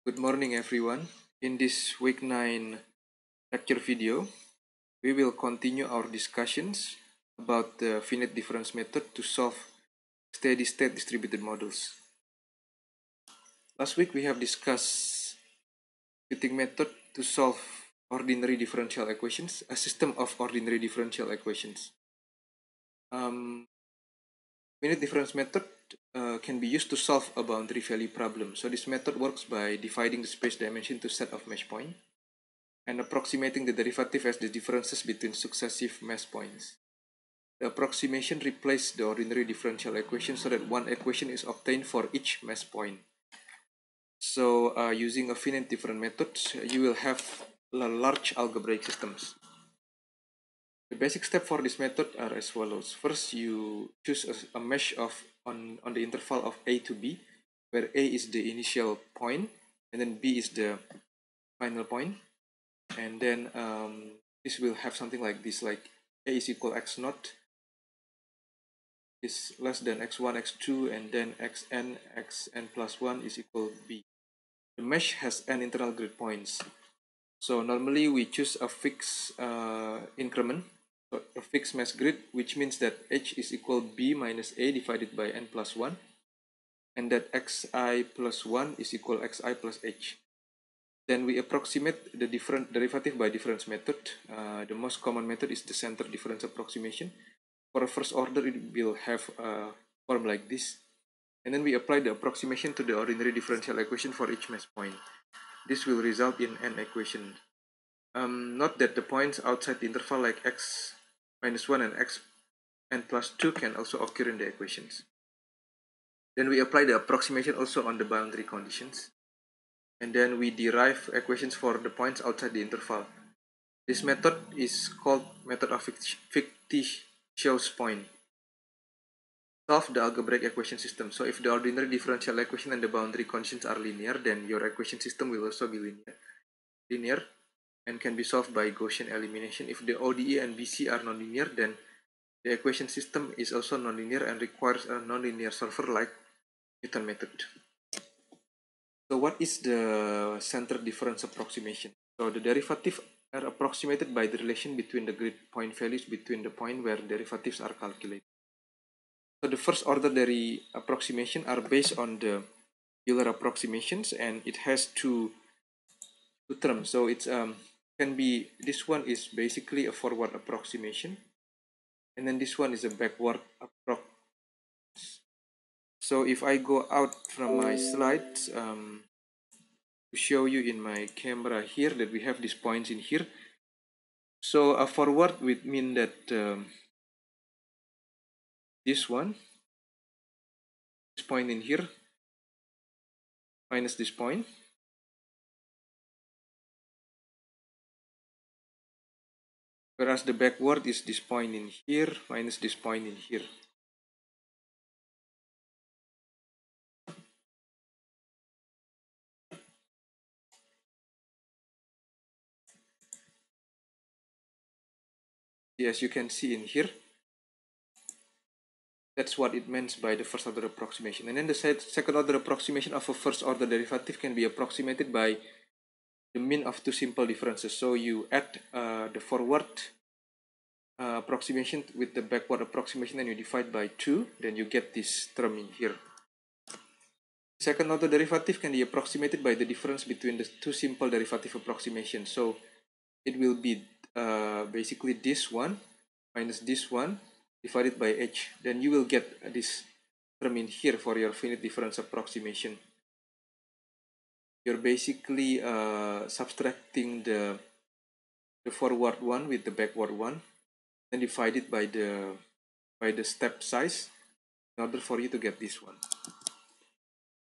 Good morning everyone. In this week 9 lecture video, we will continue our discussions about the finite difference method to solve steady state distributed models. Last week we have discussed fitting method to solve ordinary differential equations, a system of ordinary differential equations. Um, finite difference method uh, can be used to solve a boundary value problem. So this method works by dividing the space dimension to set of mesh points and approximating the derivative as the differences between successive mesh points. The approximation replaces the ordinary differential equation so that one equation is obtained for each mesh point. So uh, using a finite difference method, you will have large algebraic systems. The basic step for this method are as follows. First, you choose a, a mesh of on, on the interval of a to b, where a is the initial point, and then b is the final point. And then um, this will have something like this, like a is equal x naught is less than x1, x2, and then xn, xn plus 1 is equal b. The mesh has n internal grid points. So normally we choose a fixed uh, increment a fixed mesh grid, which means that h is equal b minus a divided by n plus 1, and that xi plus 1 is equal xi plus h. Then we approximate the different derivative by difference method. Uh, the most common method is the center difference approximation. For a first order, it will have a form like this. And then we apply the approximation to the ordinary differential equation for each mesh point. This will result in an equation. Um, note that the points outside the interval like x minus 1 and x and plus 2 can also occur in the equations. Then we apply the approximation also on the boundary conditions. And then we derive equations for the points outside the interval. This method is called method of fictitious point. Solve the algebraic equation system. So if the ordinary differential equation and the boundary conditions are linear, then your equation system will also be linear. Linear and can be solved by Gaussian elimination. If the ODE and BC are nonlinear, then the equation system is also nonlinear and requires a nonlinear solver like Newton method. So what is the center difference approximation? So the derivative are approximated by the relation between the grid point values between the point where derivatives are calculated. So the first order deri approximation are based on the Euler approximations and it has two, two terms. So it's um, can be this one is basically a forward approximation and then this one is a backward approx so if I go out from my slides um, to show you in my camera here that we have these points in here so a forward would mean that um, this one this point in here minus this point whereas the backward is this point in here minus this point in here. As you can see in here, that's what it means by the first order approximation. And then the second order approximation of a first order derivative can be approximated by the mean of two simple differences. So you add uh, the forward uh, approximation with the backward approximation and you divide by 2, then you get this term in here. Second order derivative can be approximated by the difference between the two simple derivative approximations. So it will be uh, basically this one minus this one divided by h. Then you will get this term in here for your finite difference approximation you're basically uh, subtracting the the forward one with the backward one and divide it by the by the step size in order for you to get this one.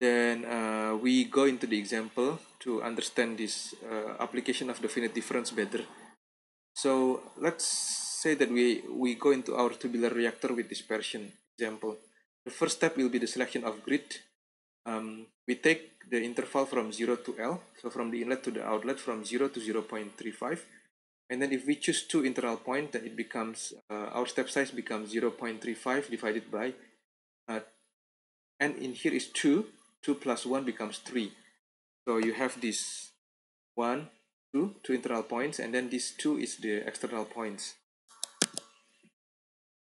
Then uh, we go into the example to understand this uh, application of the finite difference better. So let's say that we we go into our tubular reactor with dispersion example. The first step will be the selection of grid um, we take the interval from 0 to L, so from the inlet to the outlet from 0 to 0 0.35. And then if we choose two internal points, then it becomes, uh, our step size becomes 0 0.35 divided by, uh, and in here is 2, 2 plus 1 becomes 3. so you have this one two two internal points and then this two is the external points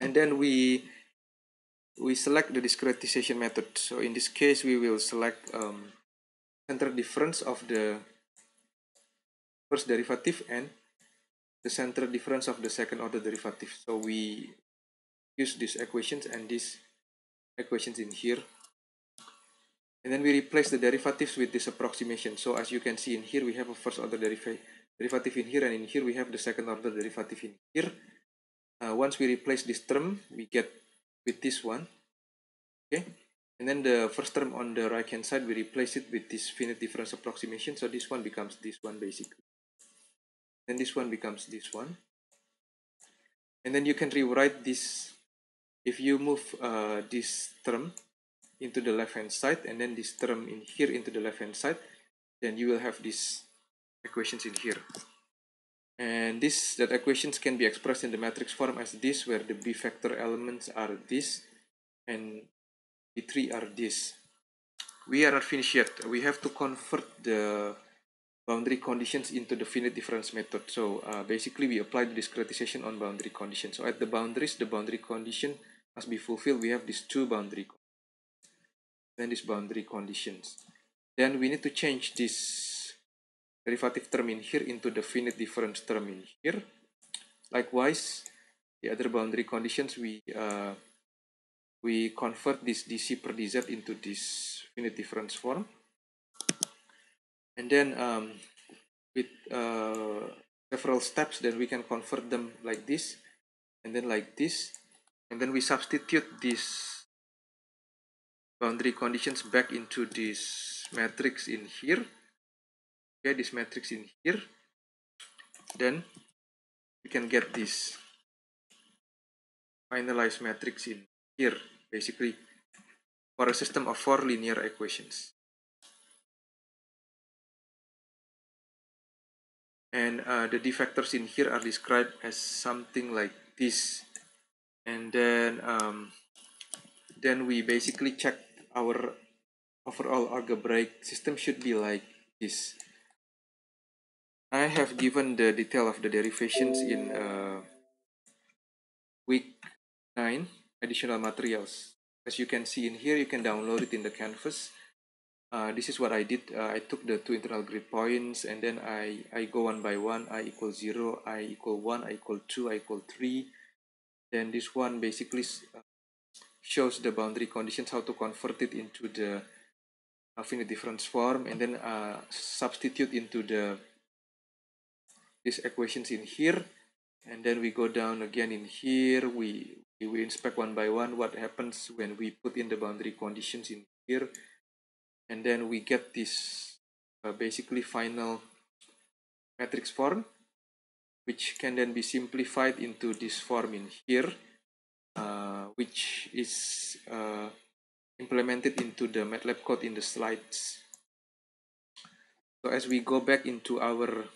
and then we we select the discretization method. So in this case we will select um, center difference of the first derivative and the center difference of the second order derivative. So we use these equations and these equations in here. And then we replace the derivatives with this approximation. So as you can see in here we have a first order derivative derivative in here and in here we have the second order derivative in here. Uh, once we replace this term we get with this one. Okay. And then the first term on the right hand side we replace it with this finite difference approximation. So this one becomes this one basically. Then this one becomes this one. And then you can rewrite this if you move uh, this term into the left hand side and then this term in here into the left hand side then you will have these equations in here and this that equations can be expressed in the matrix form as this where the b vector elements are this and b3 are this. We are not finished yet. We have to convert the boundary conditions into the finite difference method. So uh, basically we apply the discretization on boundary conditions. So at the boundaries the boundary condition must be fulfilled. We have these two boundary then these boundary conditions. Then we need to change this derivative term in here into the finite difference term in here. Likewise the other boundary conditions we uh, we convert this dc per dz into this finite difference form. And then um, with uh, several steps then we can convert them like this and then like this and then we substitute these boundary conditions back into this matrix in here okay this matrix in here. Then we can get this. Finalized matrix in here basically for a system of four linear equations. And uh, the d vectors in here are described as something like this. And then um, then we basically check our overall algebraic system should be like this I have given the detail of the derivations in uh, week 9 additional materials. As you can see in here you can download it in the canvas. Uh, this is what I did. Uh, I took the two internal grid points and then I I go one by one. I equal 0 I equal 1 I equal 2 I equal 3 then this one basically uh, shows the boundary conditions how to convert it into the finite difference form and then uh, substitute into the these equations in here and then we go down again in here. We we inspect one by one what happens when we put in the boundary conditions in here. And then we get this uh, basically final matrix form which can then be simplified into this form in here uh, which is uh, implemented into the MATLAB code in the slides. So as we go back into our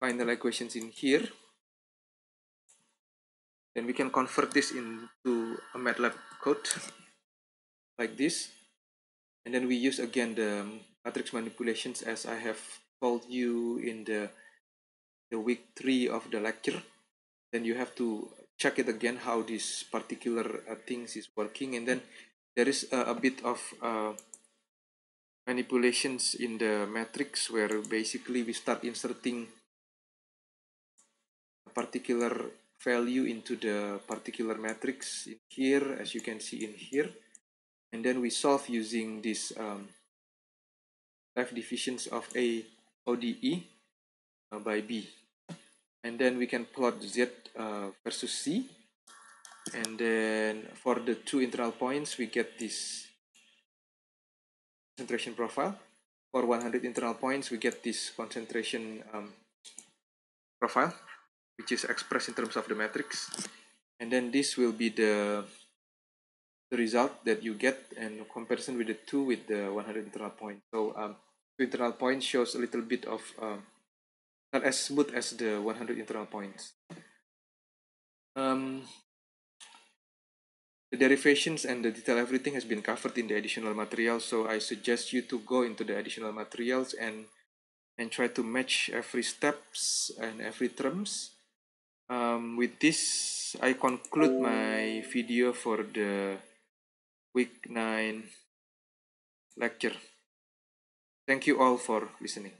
final equations in here. Then we can convert this into a MATLAB code like this. And then we use again the matrix manipulations as I have told you in the the week three of the lecture. Then you have to check it again how this particular uh, things is working. And then there is a, a bit of uh, manipulations in the matrix where basically we start inserting particular value into the particular matrix in here as you can see in here. And then we solve using this um, life divisions of A ODE uh, by B. And then we can plot Z uh, versus C. And then for the two internal points we get this concentration profile. For 100 internal points we get this concentration um, profile which is expressed in terms of the matrix and then this will be the the result that you get and comparison with the two with the 100 internal point. So um, 2 internal point shows a little bit of um, not as smooth as the 100 internal points. Um, the derivations and the detail everything has been covered in the additional material so I suggest you to go into the additional materials and and try to match every steps and every terms um, with this I conclude my video for the week 9 lecture. Thank you all for listening